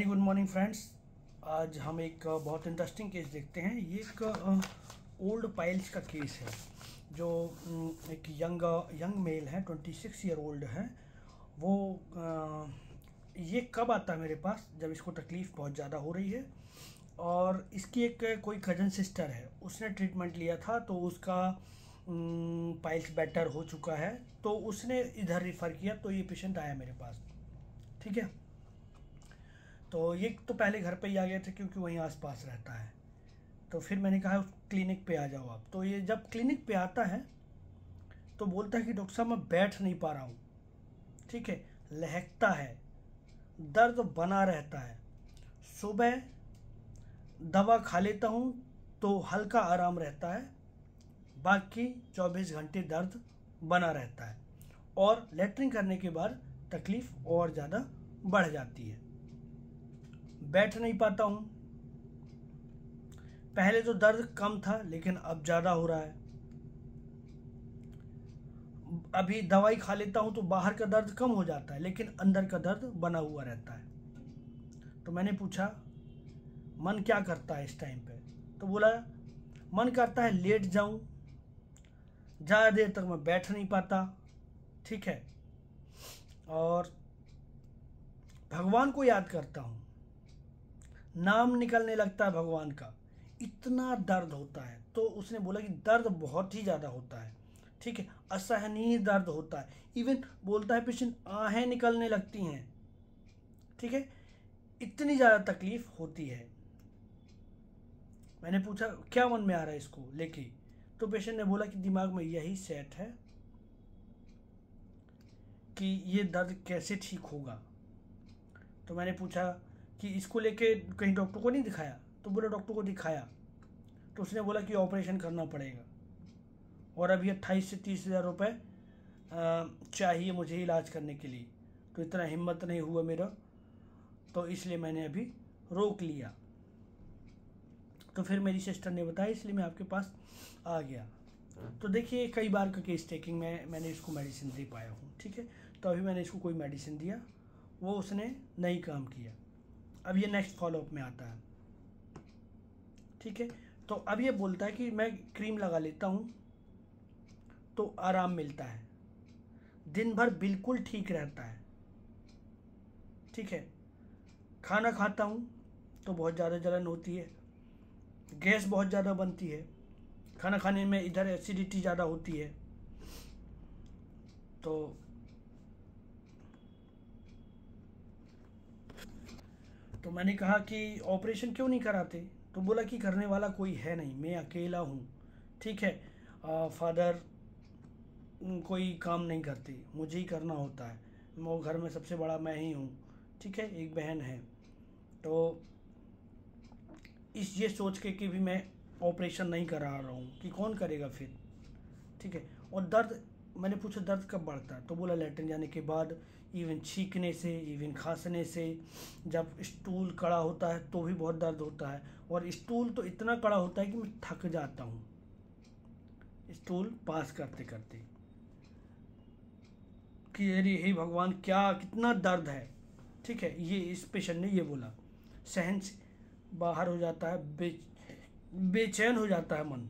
Good morning friends आज हम एक बहुत इंटरेस्टिंग केस देखते हैं। ये एक ओल्ड पाइल्स का केस है, जो एक यंग यंग मेल है ट्वेंटी सिक्स ईयर ओल्ड है। वो ये कब आता है मेरे पास, जब इसको तकलीफ़ बहुत ज़्यादा हो रही है? और इसकी एक, कोई कज़न सिस्टर है, उसने ट्रीटमेंट लिया था तो उसका पाइल्स बेटर हो चुका है। तो उसने इधर रिफ़र किया तो ये पेशेंट आया मेरे पास। ठीक है? तो ये तो पहले घर पे ही आ गए थे क्योंकि वहीं आसपास रहता है। तो फिर मैंने कहा क्लिनिक पे आ जाओ आप। तो ये जब क्लिनिक पे आता है तो बोलता है कि, डॉक्टर साहब, मैं बैठ नहीं पा रहा हूँ। ठीक है, लहकता है, दर्द बना रहता है। सुबह दवा खा लेता हूँ तो हल्का आराम रहता है, बाकी 24 घंटे दर्द बना रहता है और लेटरिंग करने के बाद तकलीफ़ और ज़्यादा बढ़ जाती है। बैठ नहीं पाता हूँ। पहले तो दर्द कम था, लेकिन अब ज़्यादा हो रहा है। अभी दवाई खा लेता हूँ तो बाहर का दर्द कम हो जाता है, लेकिन अंदर का दर्द बना हुआ रहता है। तो मैंने पूछा, मन क्या करता है इस टाइम पे? तो बोला, मन करता है लेट जाऊँ, ज़्यादा देर तक मैं बैठ नहीं पाता, ठीक है? और भगवान को याद करता हूँ। नाम निकलने लगता है भगवान का। इतना दर्द होता है। तो उसने बोला कि दर्द बहुत ही ज़्यादा होता है। ठीक है? असहनीय दर्द होता है। इवन बोलता है पेशेंट आहें निकलने लगती हैं। ठीक है? इतनी ज़्यादा तकलीफ़ होती है। मैंने पूछा, क्या मन में आ रहा है इसको लेके? तो पेशेंट ने बोला कि दिमाग में यही सेट है कि ये दर्द कैसे ठीक होगा। तो मैंने पूछा कि इसको लेके कहीं डॉक्टर को नहीं दिखाया? तो बोला, डॉक्टर को दिखाया। तो उसने बोला कि ऑपरेशन करना पड़ेगा। और अभी अट्ठाईस से तीस हज़ार रुपये चाहिए मुझे इलाज करने के लिए। तो इतना हिम्मत नहीं हुआ मेरा तो इसलिए मैंने अभी रोक लिया। तो फिर मेरी सिस्टर ने बताया, इसलिए मैं आपके पास आ गया। तो देखिए, कई बार का केस टेकिंग में मैंने इसको मेडिसिन दे पाया हूँ, ठीक है? तो अभी मैंने इसको कोई मेडिसिन दिया, वो उसने नहीं काम किया। अब ये नेक्स्ट फॉलोअप में आता है। ठीक है? तो अब ये बोलता है कि मैं क्रीम लगा लेता हूँ तो आराम मिलता है। दिन भर बिल्कुल ठीक रहता है। ठीक है? खाना खाता हूँ तो बहुत ज़्यादा जलन होती है। गैस बहुत ज़्यादा बनती है। खाना खाने में इधर एसिडिटी ज़्यादा होती है। तो तो मैंने कहा कि ऑपरेशन क्यों नहीं कराते? तो बोला कि करने वाला कोई है नहीं मैं अकेला हूँ ठीक है? आ, फादर कोई काम नहीं करती मुझे ही करना होता है। वो घर में सबसे बड़ा मैं ही हूँ ठीक है? एक बहन है। तो इस ये सोच के कि भी मैं ऑपरेशन नहीं करा रहा हूँ कि कौन करेगा फिर ठीक है? और दर्द मैंने पूछा दर्द कब बढ़ता है? तो बोला लेटरिन जाने के बाद इवन छींकने से इवन खांसने से, जब स्टूल कड़ा होता है तो भी बहुत दर्द होता है। और स्टूल तो इतना कड़ा होता है कि मैं थक जाता हूँ। स्टूल पास करते करते कि अरे, हे भगवान, क्या, कितना दर्द है। ठीक है, ये इस पेशेंट ने ये बोला। सहन से बाहर हो जाता है, बे, बेचैन हो जाता है मन।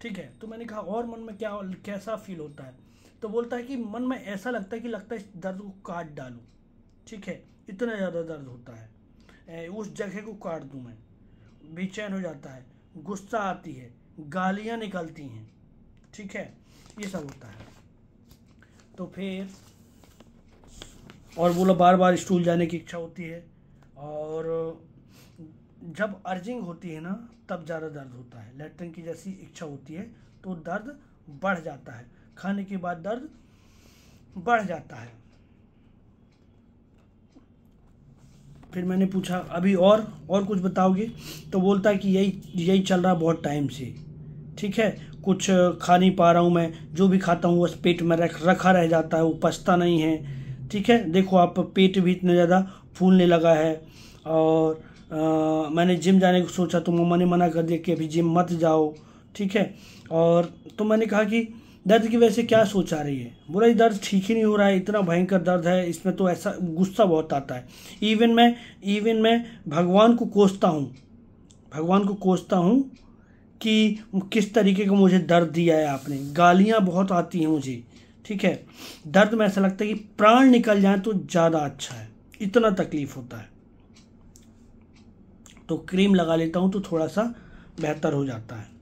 ठीक है तो मैंने कहा, और मन में क्या, कैसा फील होता है? तो बोलता है कि मन में ऐसा लगता है कि लगता है इस दर्द को काट डालूं। ठीक है? इतना ज़्यादा दर्द होता है। उस जगह को काट दूँ मैं। बेचैन हो जाता है। गुस्सा आती है। गालियाँ निकलती हैं। ठीक है? ये सब होता है। तो फिर और बोला बार बार स्टूल जाने की इच्छा होती है। और जब अर्जिंग होती है ना, तब ज़्यादा दर्द होता है। लेटरिन की जैसी इच्छा होती है तो दर्द बढ़ जाता है। खाने के बाद दर्द बढ़ जाता है। फिर मैंने पूछा अभी और और कुछ बताओगे? तो बोलता है कि यही यही चल रहा बहुत टाइम से। ठीक है कुछ खा नहीं पा रहा हूँ मैं जो भी खाता हूँ बस पेट में रख रखा रह जाता है वो पचता नहीं है। ठीक है देखो आप पेट भी इतना ज़्यादा फूलने लगा है और आ, मैंने जिम जाने को सोचा तो मम्मा ने मना कर दिया कि अभी जिम मत जाओ। ठीक है और तो मैंने कहा कि दर्द की वजह से क्या सोच आ रही है? बोला, ये दर्द ठीक ही नहीं हो रहा है, इतना भयंकर दर्द है, इसमें तो ऐसा गुस्सा बहुत आता है। इवन मैं इवन मैं भगवान को कोसता हूँ, भगवान को कोसता हूँ कि किस तरीके का मुझे दर्द दिया है आपने। गालियाँ बहुत आती हैं मुझे, ठीक है? दर्द में ऐसा लगता है कि प्राण निकल जाए तो ज़्यादा अच्छा है, इतना तकलीफ़ होता है। तो क्रीम लगा लेता हूँ तो थोड़ा सा बेहतर हो जाता है।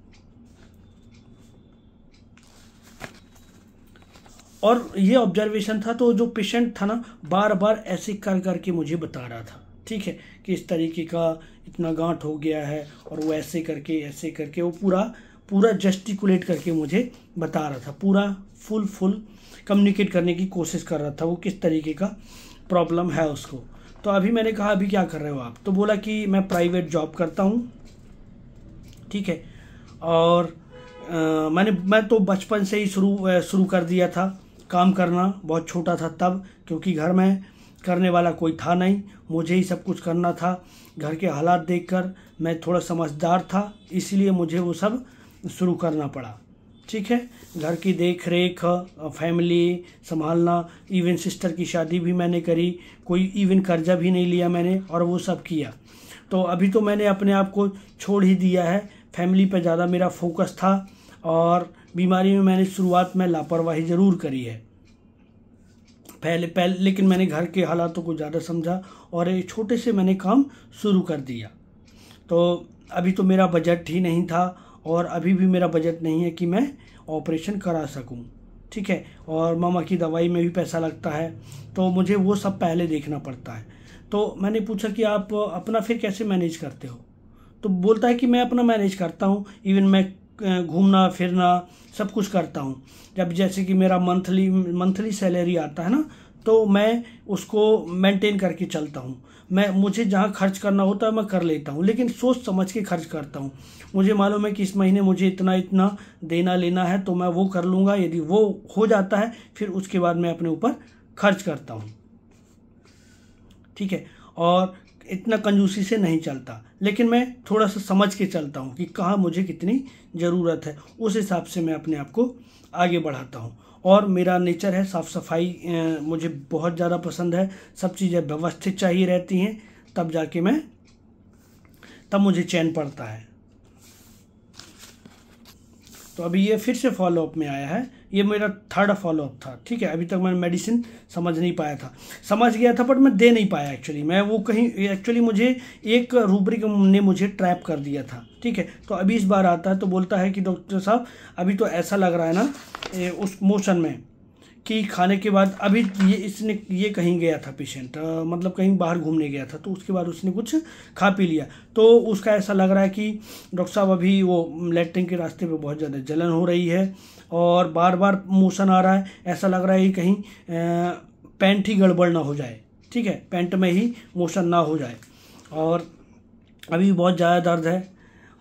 और ये ऑब्जर्वेशन था तो जो पेशेंट था ना बार बार ऐसे कर करके मुझे बता रहा था ठीक है कि इस तरीके का इतना गांठ हो गया है और वो ऐसे करके ऐसे करके वो पूरा पूरा जस्टिकुलेट करके मुझे बता रहा था पूरा फुल फुल कम्युनिकेट करने की कोशिश कर रहा था वो किस तरीके का प्रॉब्लम है उसको। तो अभी मैंने कहा अभी क्या कर रहे हो आप? तो बोला कि मैं प्राइवेट जॉब करता हूँ ठीक है और आ, मैंने मैं तो बचपन से ही शुरू शुरू कर दिया था काम करना बहुत छोटा था तब, क्योंकि घर में करने वाला कोई था नहीं। मुझे ही सब कुछ करना था। घर के हालात देखकर मैं थोड़ा समझदार था, इसलिए मुझे वो सब शुरू करना पड़ा। ठीक है? घर की देख रेख फैमिली संभालना इवन सिस्टर की शादी भी मैंने करी, कोई इवन कर्जा भी नहीं लिया मैंने और वो सब किया। तो अभी तो मैंने अपने आप को छोड़ ही दिया है। फैमिली पर ज़्यादा मेरा फोकस था और बीमारी में मैंने शुरुआत में लापरवाही ज़रूर करी है। पहले पहले, लेकिन मैंने घर के हालातों को ज़्यादा समझा और एक छोटे से मैंने काम शुरू कर दिया। तो अभी तो मेरा बजट ही नहीं था और अभी भी मेरा बजट नहीं है कि मैं ऑपरेशन करा सकूँ, ठीक है? और मामा की दवाई में भी पैसा लगता है तो मुझे वो सब पहले देखना पड़ता है। तो मैंने पूछा कि आप अपना फिर कैसे मैनेज करते हो? तो बोलता है कि मैं अपना मैनेज करता हूँ, इवन मैं घूमना, फिरना, सब कुछ करता हूँ। जब जैसे कि मेरा मंथली मंथली सैलरी आता है ना तो मैं उसको मेंटेन करके चलता हूँ। मैं, मुझे जहाँ खर्च करना होता है, मैं कर लेता हूँ, लेकिन सोच समझ के खर्च करता हूँ। मुझे मालूम है कि इस महीने मुझे इतना इतना देना लेना है तो मैं वो कर लूँगा। यदि वो हो जाता है, फिर उसके बाद मैं अपने ऊपर खर्च करता हूँ। ठीक है? और इतना कंजूसी से नहीं चलता। लेकिन मैं थोड़ा सा समझ के चलता हूँ कि कहाँ मुझे कितनी ज़रूरत है। उस हिसाब से मैं अपने आप को आगे बढ़ाता हूँ। और मेरा नेचर है साफ़ सफ़ाई मुझे बहुत ज़्यादा पसंद है। सब चीज़ें व्यवस्थित चाहिए रहती हैं, तब जाके मैं, तब मुझे चैन पड़ता है। तो अभी ये फिर से फॉलोअप में आया है। ये मेरा थर्ड फॉलोअप था। ठीक है, अभी तक मैं मेडिसिन समझ नहीं पाया था। समझ गया था बट मैं दे नहीं पाया एक्चुअली मैं वो कहीं एक्चुअली मुझे एक रूबरिक ने मुझे ट्रैप कर दिया था। ठीक है तो अभी इस बार आता है तो बोलता है कि डॉक्टर साहब, अभी तो ऐसा लग रहा है ना उस मोशन में। कि खाने के बाद अभी ये इसने, ये कहीं गया था पेशेंट मतलब कहीं बाहर घूमने गया था तो उसके बाद उसने कुछ खा पी लिया। तो उसका ऐसा लग रहा है कि डॉक्टर साहब अभी वो लेटरिन के रास्ते पे बहुत ज़्यादा जलन हो रही है और बार बार मोशन आ रहा है। ऐसा लग रहा है कि कहीं पैंट ही गड़बड़ ना हो जाए, ठीक है? पैंट में ही मोशन ना हो जाए। और अभी बहुत ज़्यादा दर्द है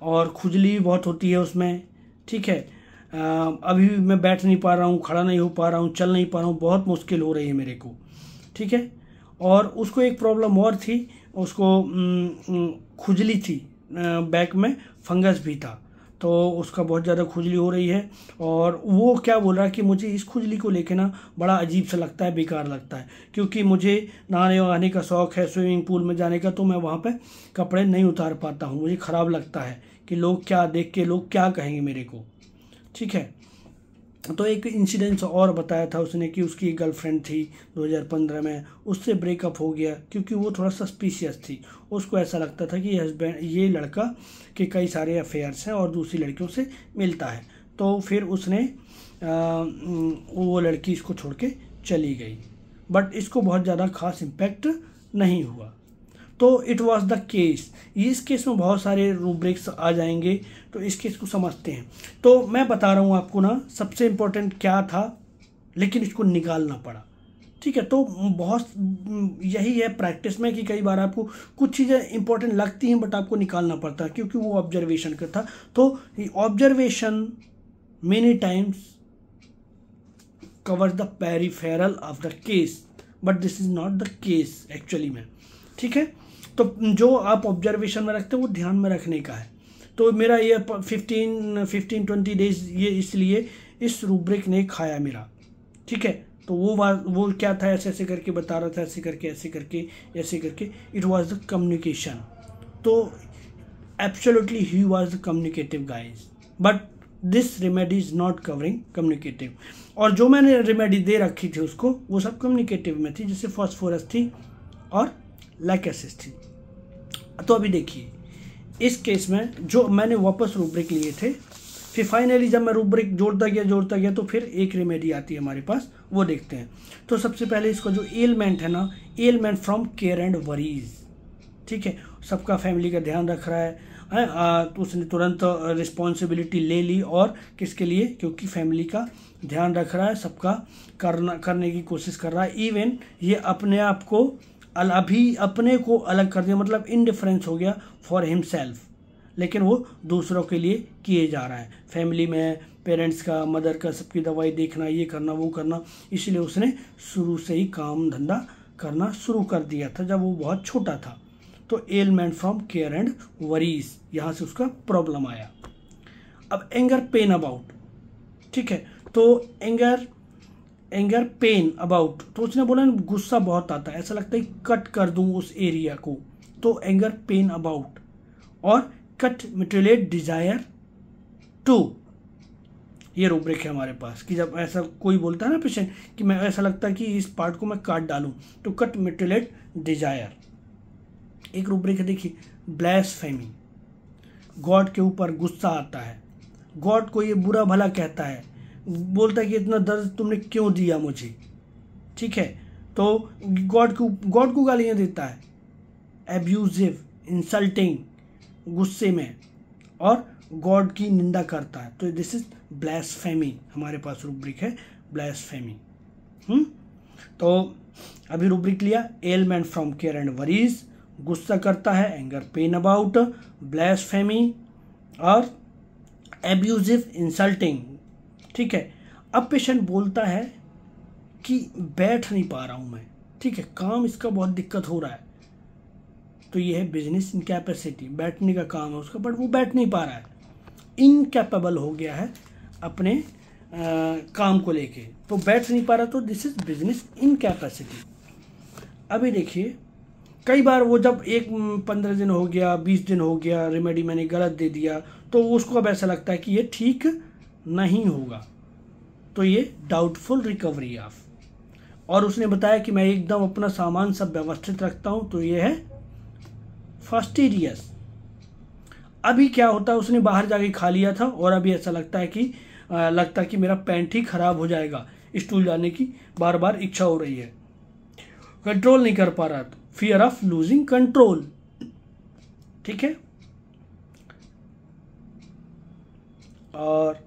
और खुजली बहुत होती है उसमें, ठीक है? अभी भी मैं बैठ नहीं पा रहा हूँ, खड़ा नहीं हो पा रहा हूँ, चल नहीं पा रहा हूँ, बहुत मुश्किल हो रही है मेरे को, ठीक है? और उसको एक प्रॉब्लम और थी, उसको खुजली थी बैक में, फंगस भी था तो उसका बहुत ज़्यादा खुजली हो रही है, और वो क्या बोल रहा है कि मुझे इस खुजली को लेके ना बड़ा अजीब सा लगता है, बेकार लगता है, क्योंकि मुझे नहाने वहाने का शौक़ है, स्विमिंग पूल में जाने का तो मैं वहाँ पे कपड़े नहीं उतार पाता हूँ, मुझे ख़राब लगता है कि लोग क्या देख के, लोग क्या कहेंगे मेरे को। ठीक है। तो एक इंसिडेंस और बताया था उसने कि उसकी गर्लफ्रेंड थी 2015 में। उससे ब्रेकअप हो गया क्योंकि वो थोड़ा सस्पिशियस थी। उसको ऐसा लगता था कि हस्बैंड ये लड़का के कई सारे अफेयर्स हैं और दूसरी लड़कियों से मिलता है। तो फिर उसने आ, वो लड़की इसको छोड़ के चली गई। बट इसको बहुत ज़्यादा खास इम्पैक्ट नहीं हुआ। तो इट वॉज़ द केस इस केस में बहुत सारे रूब्रिक्स आ जाएँगे तो इस केस को समझते हैं। तो मैं बता रहा हूँ आपको ना, सबसे इम्पोर्टेंट क्या था, लेकिन इसको निकालना पड़ा। ठीक है तो बहुत, यही है प्रैक्टिस में कि कई बार आपको कुछ चीज़ें इंपॉर्टेंट लगती हैं बट आपको निकालना पड़ता है, क्योंकि वो ऑब्जर्वेशन का था। तो observation many times cover the peripheral of the case but this is not the case actually में। ठीक है? तो जो आप ऑब्जर्वेशन में रखते हैं, वो ध्यान में रखने का है। तो मेरा ये फिफ्टीन फिफ्टीन ट्वेंटी डेज़ ये इसलिए इस रूब्रिक ने खाया मेरा। ठीक है? तो वो वो क्या था? ऐसे ऐसे करके बता रहा था, ऐसे करके ऐसे करके ऐसे करके। इट वॉज़ द कम्युनिकेशन तो absolutely he was the communicative guys but this remedy is not covering communicative और जो मैंने रेमेडी दे रखी थी उसको, वो सब कम्युनिकेटिव में थी जैसे फॉस्फोरस थी और लैकेसिस थी। तो अभी देखिए, इस केस में जो मैंने वापस रूब्रिक लिए थे, फिर फाइनली जब मैं रूब्रिक जोड़ता गया जोड़ता गया तो फिर एक रेमेडी आती है हमारे पास, वो देखते हैं। तो सबसे पहले इसका जो एलमेंट है ना ailment from care and worries ठीक है? सबका फैमिली का ध्यान रख रहा है है? तो उसने तुरंत रिस्पॉन्सिबिलिटी ले ली और किसके लिए? क्योंकि फैमिली का ध्यान रख रहा है, सबका करना, करने की कोशिश कर रहा है। इवन ये अपने आप को अभी अपने को अलग कर दिया मतलब इनडिफरेंस हो गया फॉर हिमसेल्फ लेकिन वो दूसरों के लिए किए जा रहा है। फैमिली में पेरेंट्स का मदर का, सबकी दवाई देखना, ये करना, वो करना, इसलिए उसने शुरू से ही काम धंधा करना शुरू कर दिया था, जब वो बहुत छोटा था। तो ailment from care and worries यहाँ से उसका प्रॉब्लम आया। अब एंगर पेन अबाउट ठीक है? तो एंगर एंगर पेन अबाउट तो उसने बोला, गुस्सा बहुत आता है, ऐसा लगता है कट कर दूँ उस एरिया को। तो एंगर पेन अबाउट और कट मिटिलेट डिज़ायर टू ये रूब्रिक है हमारे पास, कि जब ऐसा कोई बोलता है ना पेशेंट कि मैं, ऐसा लगता है कि इस पार्ट को मैं काट डालूं तो कट मिटिलेट डिज़ायर एक रूब्रिक है, देखिए ब्लैस फेमी गॉड के ऊपर गुस्सा आता है। गॉड को ये बुरा भला कहता है। बोलता है कि इतना दर्द तुमने क्यों दिया मुझे? ठीक है? तो गॉड को गॉड को गालियाँ देता है। एब्यूजिव इंसल्टिंग गुस्से में। और गॉड की निंदा करता है। तो दिस इज़ ब्लैसफेमी हमारे पास रूब्रिक है ब्लैसफेमी हम्म? तो अभी रूब्रिक लिया। Element from care and worries गुस्सा करता है एंगर पेन अबाउट ब्लैसफेमी और एब्यूजिव इंसल्टिंग ठीक है? अब पेशेंट बोलता है कि बैठ नहीं पा रहा हूँ मैं। ठीक है काम इसका बहुत दिक्कत हो रहा है। तो ये है बिज़नेस इनकेपेसिटी बैठने का काम है उसका बट वो बैठ नहीं पा रहा है। इनकेपेबल हो गया है अपने आ, काम को लेके। तो बैठ नहीं पा रहा तो दिस इज़ बिज़नेस इनकेपेसिटी अभी देखिए कई बार वो जब एक पंद्रह दिन हो गया बीस दिन हो गया रेमेडी मैंने गलत दे दिया तो उसको अब ऐसा लगता है कि ये ठीक नहीं होगा। तो ये डाउटफुल रिकवरी ऑफ़ और उसने बताया कि मैं एकदम अपना सामान सब व्यवस्थित रखता हूँ तो ये है फर्स्टीरियस अभी क्या होता है उसने बाहर जाके खा लिया था और अभी ऐसा लगता है कि आ, लगता है कि मेरा पैंट ही खराब हो जाएगा। स्टूल जाने की बार बार इच्छा हो रही है। कंट्रोल नहीं कर पा रहा फियर ऑफ़ लूजिंग कंट्रोल ठीक है? और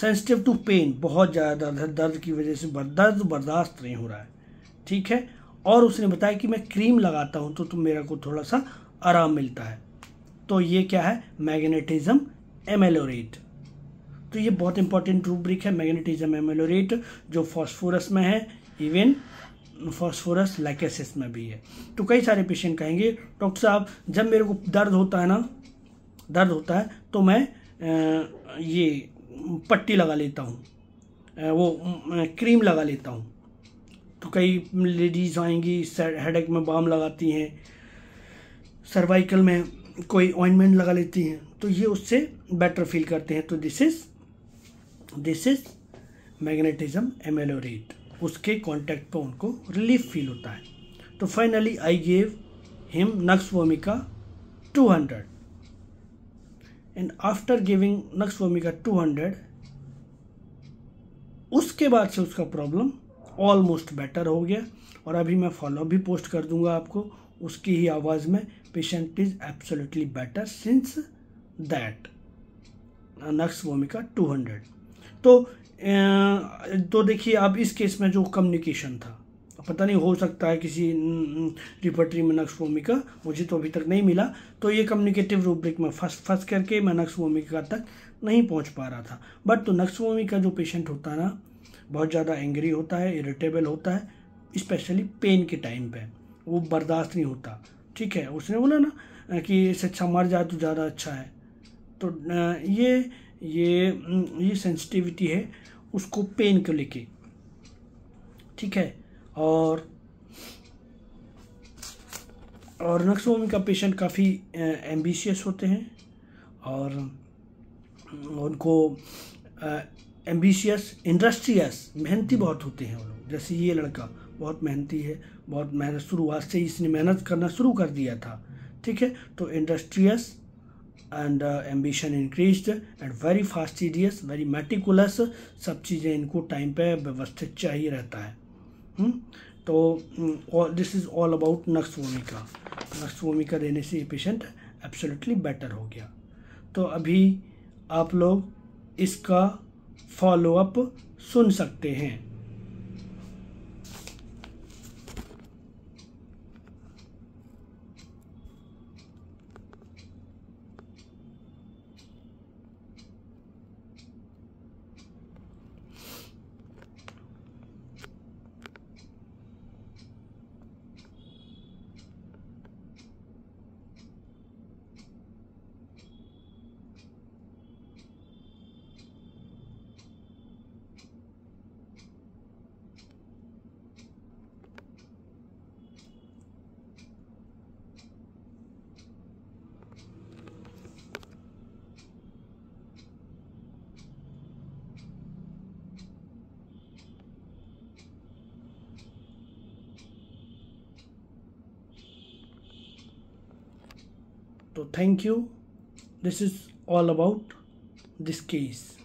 सेंसिटिव टू पेन बहुत ज़्यादा दर्द दर्द की वजह से दर्द बर्दाश्त नहीं हो रहा है। ठीक है? और उसने बताया कि मैं क्रीम लगाता हूँ तो, तुम मेरा को थोड़ा सा आराम मिलता है। तो ये क्या है? मैग्नेटिज्म एमेलोरेट तो ये बहुत इंपॉर्टेंट रूब्रिक है मैग्नेटिज्म एमेलोरेट जो फॉस्फोरस में है इवन फॉस्फोरस लैकेसिस में भी है। तो कई सारे पेशेंट कहेंगे डॉक्टर साहब जब मेरे को दर्द होता है ना दर्द होता है तो मैं ये पट्टी लगा लेता हूँ। वो क्रीम लगा लेता हूँ। तो कई लेडीज़ आएँगी हेडेक में बाम लगाती हैं सर्वाइकल में कोई ऑइंटमेंट लगा लेती हैं तो ये उससे बेटर फील करते हैं। तो this is this is magnetism ameliorate उसके कांटेक्ट पर उनको रिलीफ फील होता है। तो finally I gave him nux vomica 200 and after giving nux vomica 200 उसके बाद से उसका प्रॉब्लम ऑलमोस्ट बेटर हो गया। और अभी मैं फॉलो भी पोस्ट कर दूँगा आपको। उसकी ही आवाज़ में patient is absolutely better since that nux vomica 200 तो तो देखिए, अब इस केस में जो कम्युनिकेशन था पता नहीं हो सकता है किसी रिपर्टरी में नक्स वोमिका मुझे तो अभी तक नहीं मिला। तो ये कम्युनिकेटिव रूब्रिक में फंस फंस करके मैं नक्स वोमिका तक नहीं पहुँच पा रहा था। बट तो नक्स वोमिका जो पेशेंट होता है ना, बहुत ज़्यादा एंग्री होता है इरिटेबल होता है स्पेशली पेन के टाइम पे। वो बर्दाश्त नहीं होता। ठीक है, उसने बोला ना, कि इससे अच्छा मर जाए तो ज़्यादा अच्छा है। तो ये ये ये सेंसिटिविटी है, उसको पेन को लेके। ठीक है और और नक्सोमी का पेशेंट काफ़ी एम्बिशियस होते हैं और उनको एम्बिशियस इंडस्ट्रियस मेहनती बहुत होते हैं वो लोग। जैसे ये लड़का बहुत मेहनती है बहुत मेहनत शुरुआत से इसने मेहनत करना शुरू कर दिया था ठीक है? तो industrious and ambition increase and very fastidious very meticulous सब चीज़ें इनको टाइम पे व्यवस्थित चाहिए रहता है। हम्म? तो this is all about nux vomica nux vomica देने से ये पेशेंट एब्सोल्युटली बेटर हो गया. तो अभी आप लोग इसका फॉलोअप सुन सकते हैं. So thank you. This is all about this case